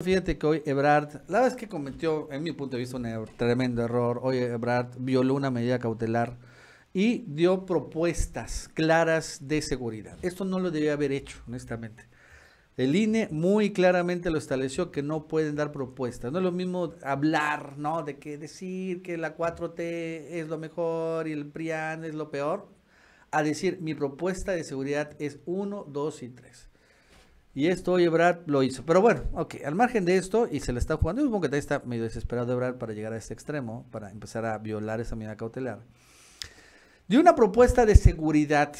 Fíjate que hoy Ebrard, la es que cometió, en mi punto de vista, un tremendo error. Hoy Ebrard violó una medida cautelar y dio propuestas claras de seguridad. Esto no lo debía haber hecho, honestamente. El INE muy claramente lo estableció que no pueden dar propuestas. No es lo mismo hablar, ¿no? De que decir que la 4T es lo mejor y el PRIAN es lo peor, a decir mi propuesta de seguridad es 1, 2 y 3. Y esto hoy Ebrard lo hizo. Pero bueno, ok, al margen de esto, y se le está jugando, yo supongo que también está medio desesperado Ebrard para llegar a este extremo, para empezar a violar esa medida cautelar. De una propuesta de seguridad.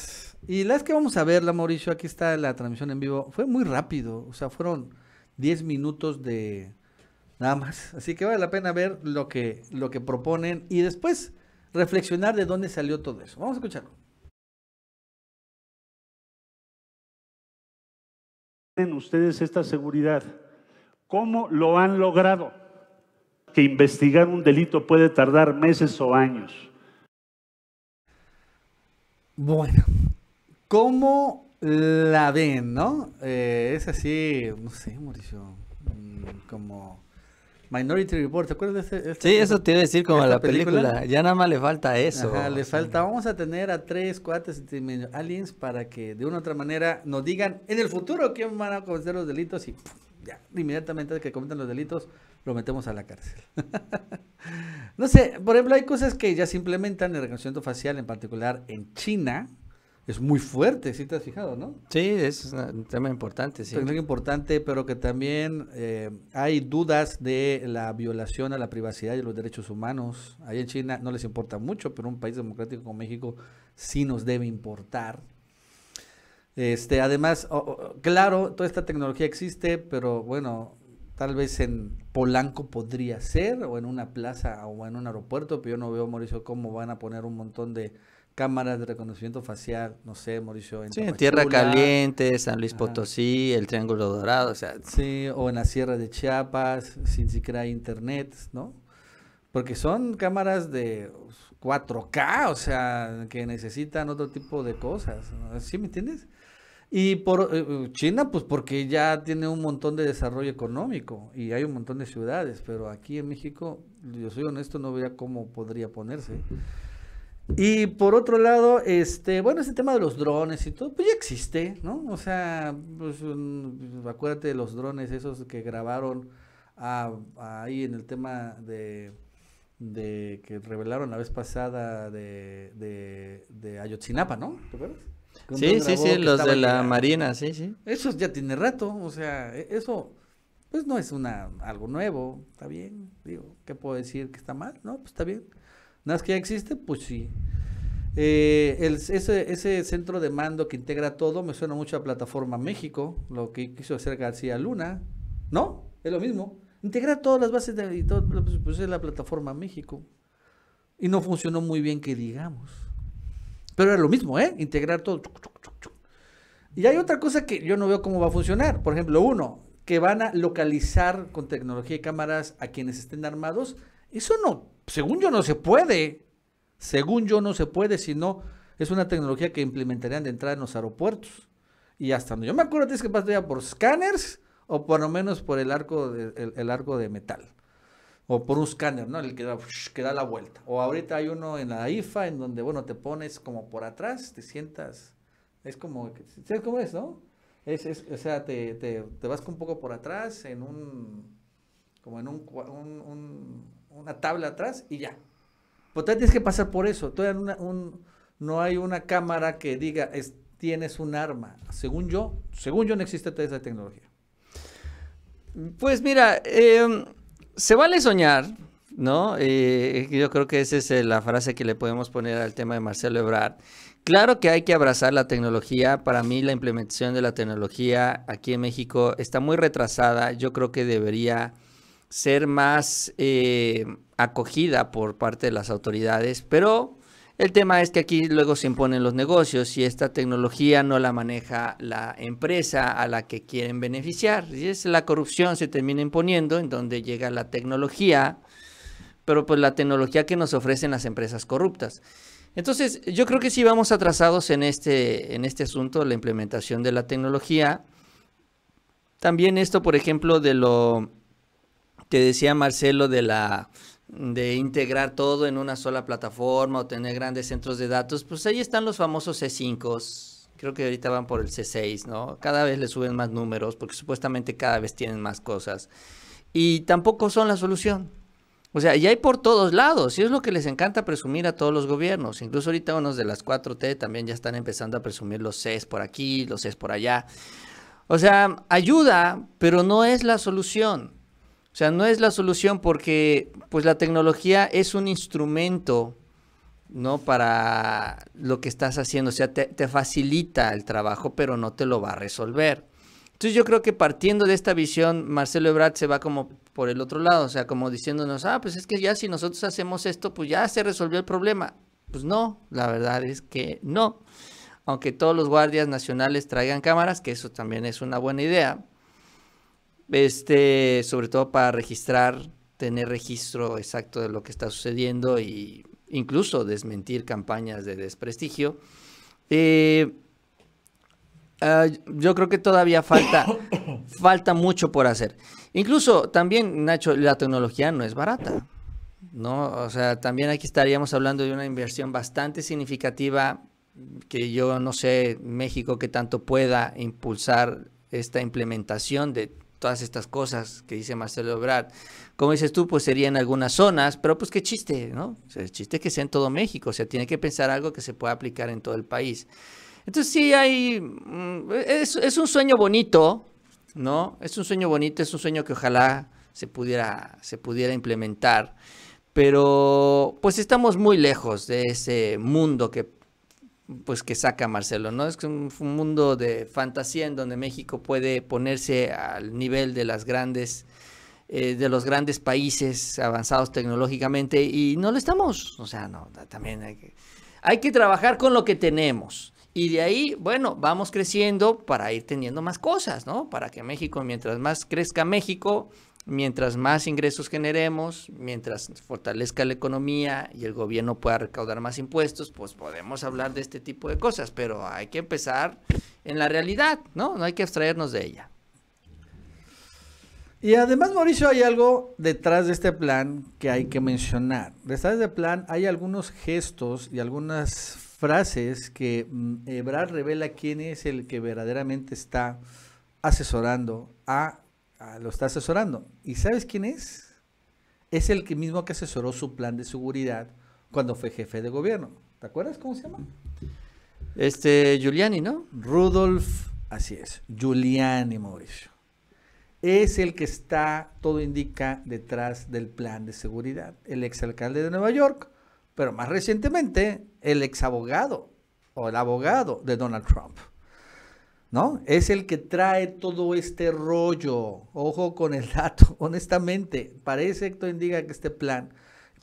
Y la es que vamos a verla, Mauricio, aquí está la transmisión en vivo. Fue muy rápido, o sea, fueron 10 minutos de nada más. Así que vale la pena ver lo que, lo que proponen y después reflexionar de dónde salió todo eso. Vamos a escucharlo. Tienen ustedes esta seguridad? ¿Cómo lo han logrado? Que investigar un delito puede tardar meses o años. Bueno, ¿cómo la ven, no? Eh, es así, no sé, Mauricio, mm, como Minority Report, ¿te acuerdas de ese? este- Sí, eso te iba a decir como la película. Ya nada más le falta eso. Ajá, le falta, vamos a tener a tres, cuatro medio aliens para que de una u otra manera nos digan en el futuro quién van a cometer los delitos y ya, inmediatamente que cometen los delitos lo metemos a la cárcel. no sé, por ejemplo, hay cosas que ya se implementan, el reconocimiento facial en particular en China, es muy fuerte, si te has fijado, ¿no? Sí, es un tema importante, sí. Tecnología importante, pero que también eh, hay dudas de la violación a la privacidad y los derechos humanos. Ahí en China no les importa mucho, pero un país democrático como México sí nos debe importar. Este, además, claro, toda esta tecnología existe, pero bueno, tal vez en Polanco podría ser, o en una plaza, o en un aeropuerto, pero yo no veo, Mauricio, cómo van a poner un montón de cámaras de reconocimiento facial, no sé, Mauricio, en Sí, en Tierra Caliente, San Luis Ajá. Potosí, el Triángulo Dorado, o sea, Sí, o en la Sierra de Chiapas, sin siquiera hay internet, ¿no? Porque son cámaras de 4K, o sea, que necesitan otro tipo de cosas, ¿no? ¿sí me entiendes? Y por eh, eh, China, pues porque ya tiene un montón de desarrollo económico y hay un montón de ciudades, pero aquí en México, yo soy honesto, no veía cómo podría ponerse. Y por otro lado, este, bueno, ese tema de los drones y todo, pues ya existe, ¿no? O sea, pues, mm, acuérdate de los drones esos que grabaron a- ahí en el tema de, de que revelaron la vez pasada de, de, de Ayotzinapa, ¿no? ¿Te acuerdas? Sí, sí, sí, los de la. Marina, sí, sí. Eso ya tiene rato, o sea, e- eso pues no es una algo nuevo, está bien, digo, ¿qué puedo decir que está mal? No, pues está bien. Más que ya existe, pues sí. Eh, ese, centro de mando que integra todo me suena mucho a Plataforma México, lo que quiso hacer García Luna, ¿no? Es lo mismo. Integrar todas las bases de y todo, pues, pues, es la Plataforma México. Y no funcionó muy bien que digamos. Pero era lo mismo, ¿eh? Integrar todo. Y hay otra cosa que yo no veo cómo va a funcionar. Por ejemplo, uno, que van a localizar con tecnología y cámaras a quienes estén armados. Eso no, según yo no se puede. Según yo no se puede, sino es una tecnología que implementarían de entrada en los aeropuertos. Y hasta donde yo me acuerdo tienes que pasar por scanners o por lo menos por el arco de, el, arco de metal. O por un escáner, ¿no? El que da, que da la vuelta. O ahorita hay uno en la IFA en donde, bueno, te pones como por atrás, te sientas. Es como, ¿sabes cómo es, no? Es, es, o sea, te, te, vas un poco por atrás en un, como en un- una tabla atrás y ya. Pero todavía tienes que pasar por eso. Un- no hay una cámara que diga, es, tienes un arma. Según yo, según yo no existe toda esa tecnología. Pues mira, eh, se vale soñar, ¿no? Eh, yo creo que esa es eh, la frase que le podemos poner al tema de Marcelo Ebrard. Claro que hay que abrazar la tecnología. Para mí la implementación de la tecnología aquí en México está muy retrasada. Yo creo que debería ser más eh, acogida por parte de las autoridades, pero el tema es que aquí luego se imponen los negocios y esta tecnología no la maneja la empresa a la que quieren beneficiar. Y es la corrupción se termina imponiendo en donde llega la tecnología, pero pues la tecnología que nos ofrecen las empresas corruptas. Entonces, yo creo que sí vamos atrasados en este, en este asunto, la implementación de la tecnología. también esto, por ejemplo, de lo que decía Marcelo de la de integrar todo en una sola plataforma o tener grandes centros de datos, pues ahí están los famosos C5. Creo que ahorita van por el C6, ¿no? Cada vez le suben más números porque supuestamente cada vez tienen más cosas. Y tampoco son la solución. O sea, y hay por todos lados, y es lo que les encanta presumir a todos los gobiernos. Incluso ahorita unos de las 4T también ya están empezando a presumir los Cs por aquí, los Cs por allá. O sea, ayuda, pero no es la solución. Sea, no es la solución porque pues la tecnología es un instrumento, ¿no? Para lo que estás haciendo. O sea, te, te facilita el trabajo, pero no te lo va a resolver. Entonces yo creo que partiendo de esta visión, Marcelo Ebrard se va como por el otro lado, o sea, como diciéndonos, ah, pues es que ya si nosotros hacemos esto, pues ya se resolvió el problema. Pues no, la verdad es que no. Aunque todos los guardias nacionales traigan cámaras, que eso también es una buena idea, este, sobre todo para registrar, tener registro exacto de lo que está sucediendo y incluso desmentir campañas de desprestigio. Eh, uh, yo creo que todavía falta, falta mucho por hacer. Incluso también, Nacho, la tecnología no es barata. ¿no? O sea, también aquí estaríamos hablando de una inversión bastante significativa que yo no sé, México, que tanto pueda impulsar esta implementación de todas estas cosas que dice Marcelo Ebrard. Como dices tú, pues sería en algunas zonas, pero pues qué chiste, ¿no? El chiste que sea en todo México, o sea, tiene que pensar algo que se pueda aplicar en todo el país. Entonces sí hay, mm, es, es un sueño bonito, ¿no? Es un sueño bonito, es un sueño que ojalá se pudiera, se pudiera implementar, pero pues estamos muy lejos de ese mundo que pues que saca Marcelo, ¿no? Es un, un, mundo de fantasía en donde México puede ponerse al nivel de las grandes, eh, de los grandes países avanzados tecnológicamente y no lo estamos, o sea, no, también hay que, hay que trabajar con lo que tenemos. Y de ahí, bueno, vamos creciendo para ir teniendo más cosas, ¿no? Para que México, mientras más crezca México, mientras más ingresos generemos, mientras fortalezca la economía y el gobierno pueda recaudar más impuestos, pues podemos hablar de este tipo de cosas, pero hay que empezar en la realidad, ¿no? No hay que abstraernos de ella. Y además, Mauricio, hay algo detrás de este plan que hay que mencionar. Detrás de este plan hay algunos gestos y algunas frases que mm, Ebrard revela quién es el que verdaderamente está asesorando a Ah, lo está asesorando. ¿Y sabes quién es? Es el que mismo que asesoró su plan de seguridad cuando fue jefe de gobierno. ¿Te acuerdas cómo se llama? Este, Giuliani, ¿no? Rudolf, así es, Giuliani Mauricio. Es el que está, todo indica, detrás del plan de seguridad. El exalcalde de Nueva York, pero más recientemente el ex abogado o el abogado de Donald Trump. ¿No? Es el que trae todo este rollo. Ojo con el dato, honestamente, parece que indica que este plan,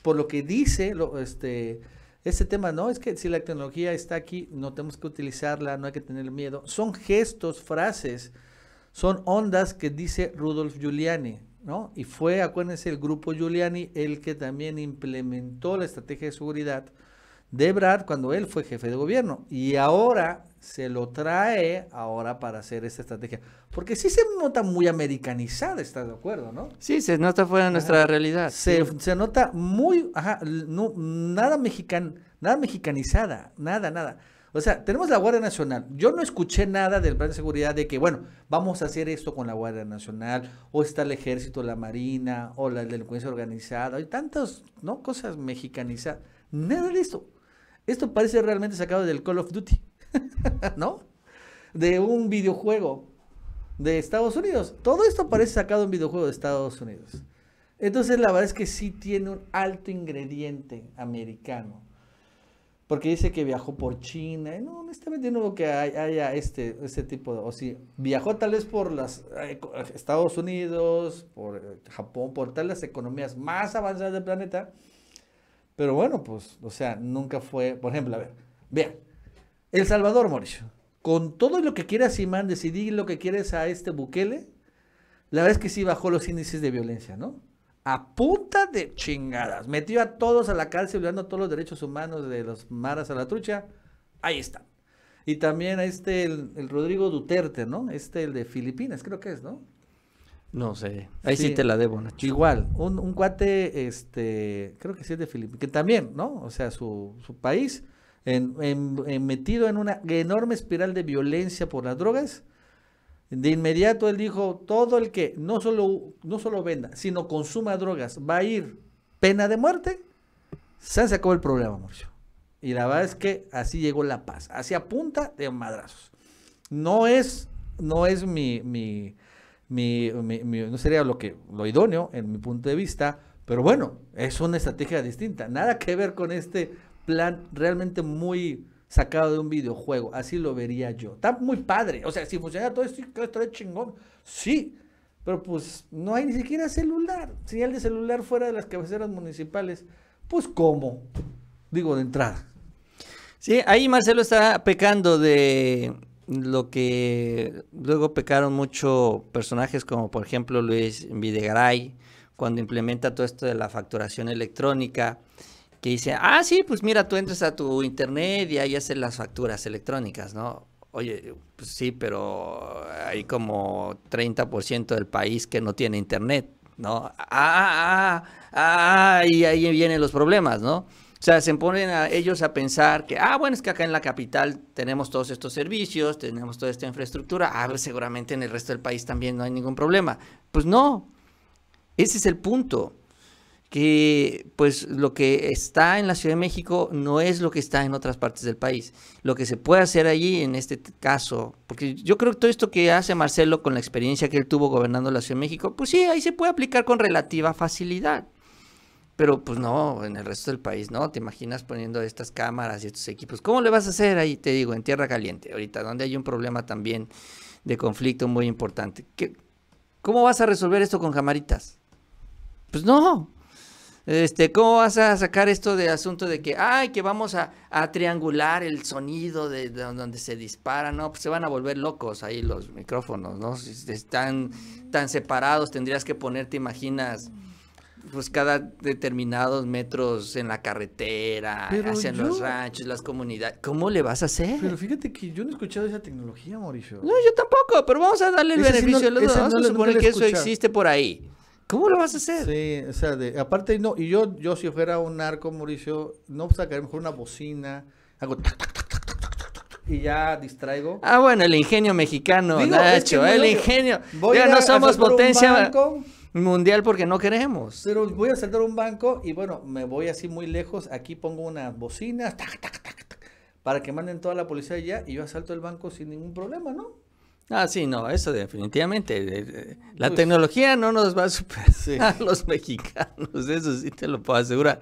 por lo que dice este, este tema, no es que si la tecnología está aquí, no tenemos que utilizarla, no hay que tener miedo. Son gestos, frases, son ondas que dice Rudolf Giuliani, ¿no? Y fue, acuérdense, el grupo Giuliani el que también implementó la estrategia de seguridad de Brad cuando él fue jefe de gobierno. Y ahora se lo trae ahora para hacer esta estrategia. Porque sí se nota muy americanizada, ¿estás de acuerdo, no? Sí, se nota fuera de nuestra realidad. Se, se, nota muy, ajá, no, nada, mexican, nada mexicanizada, nada, nada. O sea, tenemos la Guardia Nacional. Yo no escuché nada del plan de seguridad de que, bueno, vamos a hacer esto con la Guardia Nacional, o está el Ejército, la Marina, o la delincuencia organizada. Hay tantas, ¿no? Cosas mexicanizadas. Nada de esto. Esto parece realmente sacado del Call of Duty. ¿no? De un videojuego de Estados Unidos. Todo esto parece sacado de un videojuego de Estados Unidos. Entonces la verdad es que sí tiene un alto ingrediente americano. Porque dice que viajó por China. No, honestamente no veo que haya este, este tipo de... O sí, viajó tal vez por las eh, Estados Unidos, por eh, Japón, por tal las economías más avanzadas del planeta. Pero bueno, pues, o sea, nunca fue... Por ejemplo, a ver, vean. El Salvador, Mauricio, con todo lo que quiere Simán decidir lo que quieres a este Bukele, la verdad es que sí bajó los índices de violencia, ¿no? A punta de chingadas. Metió a todos a la cárcel, violando todos los derechos humanos de los maras a la trucha. Ahí están. Y también a este, el, el Rodrigo Duterte, ¿no? Este, el de Filipinas, creo que es, ¿no? No sé. Ahí sí, Sí. te la debo, Nacho. Igual, un, un cuate, este, creo que sí es de Filipinas, que también, ¿no? O sea, su, su país, en, en- en- metido en una enorme espiral de violencia por las drogas, de inmediato él dijo, todo el que no solo, no solo venda, sino consuma drogas, va a ir pena de muerte, se sacó el problema, Mauricio. Y la verdad es que así llegó la paz, así a punta de madrazos. No es, no es mi, mi, mi, mi- no sería lo que, lo idóneo en mi punto de vista, pero bueno, es una estrategia distinta. Nada que ver con este plan realmente muy sacado de un videojuego. Así lo vería yo. Está muy padre. O sea, si funcionara todo esto, estaría chingón. Sí. Pero pues no hay ni siquiera celular. Señal de celular fuera de las cabeceras municipales. Pues cómo. Digo de entrada. Sí, ahí Marcelo está pecando de lo que luego pecaron mucho personajes como por ejemplo Luis Videgaray cuando implementa todo esto de la facturación electrónica que dice, ah, sí, pues mira, tú entras a tu internet y ahí haces las facturas electrónicas, ¿no? Oye, pues sí, pero hay como 30% del país que no tiene internet, ¿no? Ah, ah, ah, ah, y ahí vienen los problemas, ¿no? O sea, se ponen a ellos a pensar que, ah, bueno, es que acá en la capital tenemos todos estos servicios, tenemos toda esta infraestructura, ah, pues seguramente en el resto del país también no hay ningún problema. Pues no, ese es el punto que pues lo que está en la Ciudad de México no es lo que está en otras partes del país. Lo que se puede hacer allí en este caso, porque yo creo que todo esto que hace Marcelo con la experiencia que él tuvo gobernando la Ciudad de México, pues sí, ahí se puede aplicar con relativa facilidad. Pero pues no, en el resto del país, ¿no? Te imaginas poniendo estas cámaras y estos equipos. ¿Cómo le vas a hacer ahí, te digo, en Tierra Caliente, ahorita, donde hay un problema también de conflicto muy importante? ¿Qué- ¿Cómo vas a resolver esto con camaritas? Pues no. Este, ¿cómo vas a sacar esto de asunto de que, ay, que vamos a, a triangular el sonido de, de donde se dispara? No, pues se van a volver locos ahí los micrófonos, ¿no? Si están tan separados, tendrías que poner, te imaginas, pues cada determinados metros en la carretera, Pero hacia los ranchos, las comunidades. ¿Cómo le vas a hacer? Pero fíjate que yo no he escuchado esa tecnología, Mauricio. No, yo tampoco, pero vamos a darle el Ese sí beneficio no- de los dos. Vamos no a suponer no que eso existe por ahí. ¿Cómo lo vas a hacer? Sí, o sea, de, aparte, no, y yo, yo si fuera un narco, Mauricio, no sacaría mejor una bocina, hago tac, tac, tac, tac, tac, tac, tac, y ya distraigo. Ah, bueno, el ingenio mexicano, Digo, es Nacho, que el ingenio. voy Ya a no a somos asaltar un potencia banco, mundial porque no queremos. Pero voy a saltar un banco y bueno, me voy así muy lejos, aquí pongo unas bocinas, tac, tac, tac, tac, para que manden toda la policía allá y yo asalto el banco sin ningún problema, ¿no? Ah, sí, no, eso definitivamente. eh, eh, La Pues- tecnología no nos va a superar Sí. a los mexicanos, eso sí te lo puedo asegurar.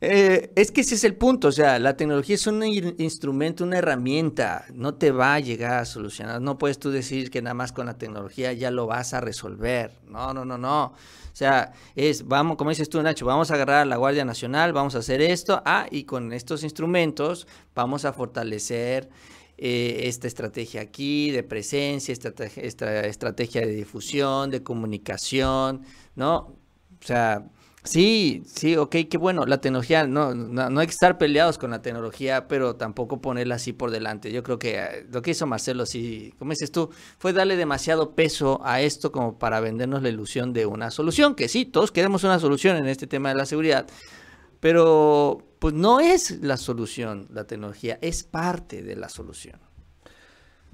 Eh, es que ese es el punto, o sea, la tecnología es un instrumento, una herramienta, no te va a llegar a solucionar, no puedes tú decir que nada más con la tecnología ya lo vas a resolver, no, no, no, no, o sea, es, vamos, como dices tú Nacho, vamos a agarrar a la Guardia Nacional, vamos a hacer esto, ah, y con estos instrumentos vamos a fortalecer eh, esta estrategia aquí de presencia, estrategia, esta estrategia de difusión, de comunicación, ¿no? O sea, sí, sí, ok, qué bueno, la tecnología, no, no, no hay que estar peleados con la tecnología, pero tampoco ponerla así por delante. Yo creo que eh, lo que hizo Marcelo, sí, como dices tú, fue darle demasiado peso a esto como para vendernos la ilusión de una solución, que sí, todos queremos una solución en este tema de la seguridad, pero pues no es la solución la tecnología, es parte de la solución.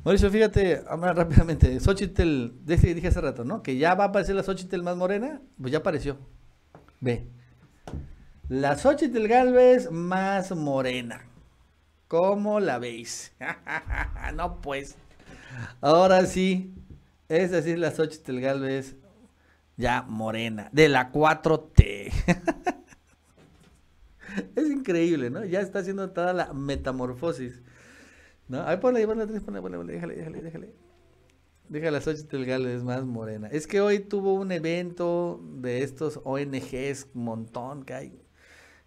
Mauricio, fíjate, ahora rápidamente, Xochitl, dije hace rato, ¿no? Que ya va a aparecer la Xochitl más morena, pues ya apareció. Ve. La Xochitl Galvez más morena. ¿Cómo la veis? no, pues. Ahora sí, es decir, la Xochitl Galvez ya morena, de la 4T. es increíble, ¿no? Ya está haciendo toda la metamorfosis. ¿No? Ponle, ahí ponle, ponle, ponle, ponle, déjale, déjale, déjale. Déjala Xochitl Galvez más morena. Es que hoy tuvo un evento de estos ONGs, montón que hay.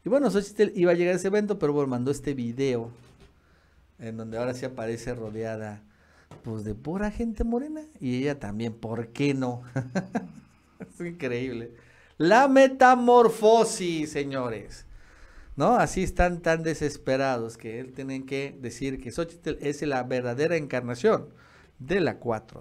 Y bueno, Xochitl iba a llegar a ese evento, pero bueno, mandó este video en donde ahora sí aparece rodeada pues de pura gente morena y ella también, ¿por qué no? es increíble. La metamorfosis, señores. ¿no? Así están tan desesperados que él tienen que decir que Xochitl es la verdadera encarnación de la 4